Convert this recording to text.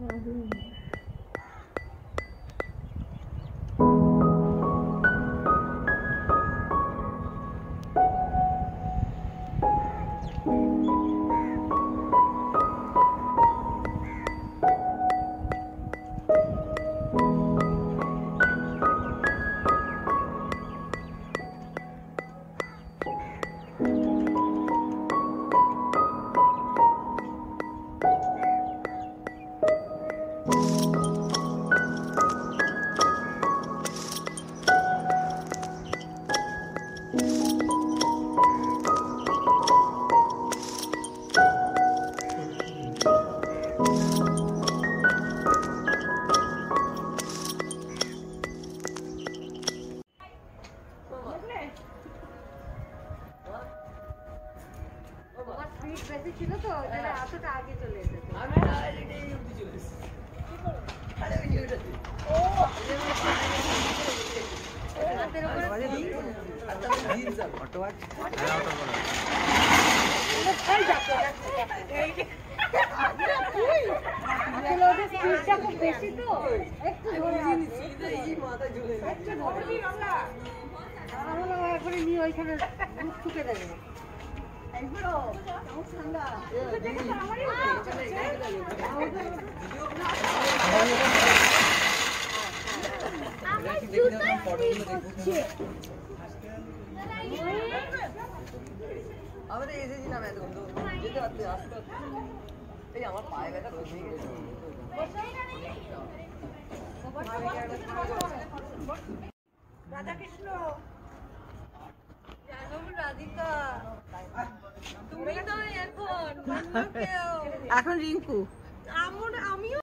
嗯 ছিল তো ওই জন্য এতটা আগে চলে এসেছে নিয়ে ওইখানে ঠুকে দেবে আমরা এসেছিলাম এতক্ষণ তো যেতে পারতে আসতে এই আমার পায়ে ব্যথা গেছে। এখন রিঙ্কু। আমিও